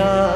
का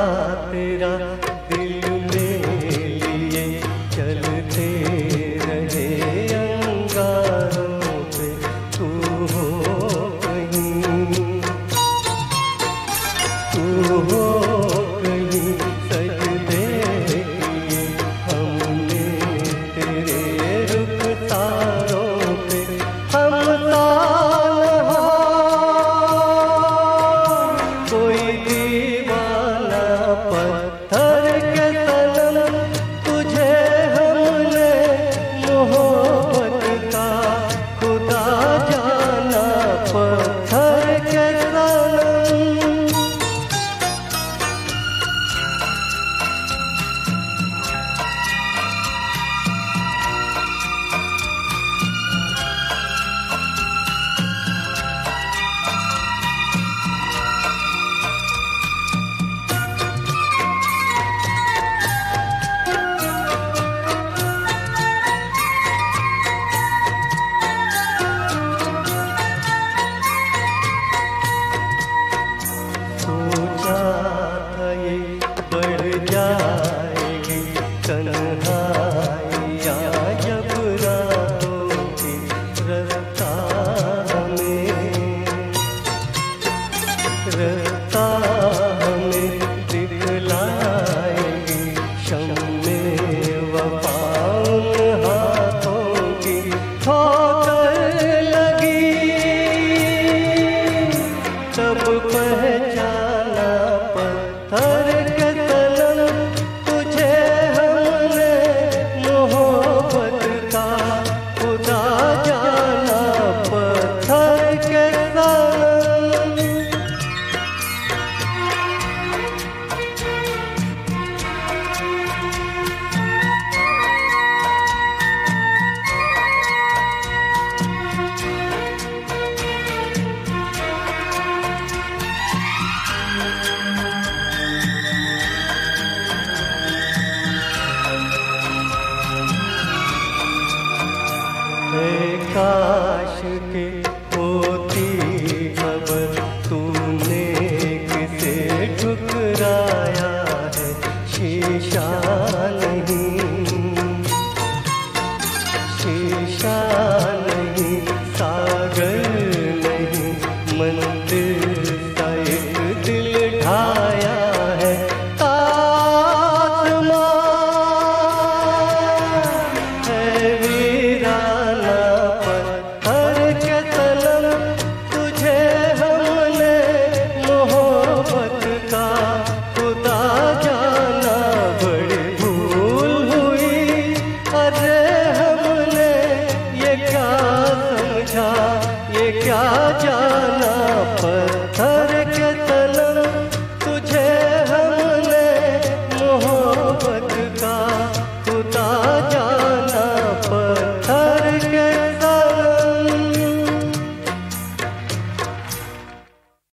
corpo काश के होती खबर तूने किसे ठुकराया है? शीशा time.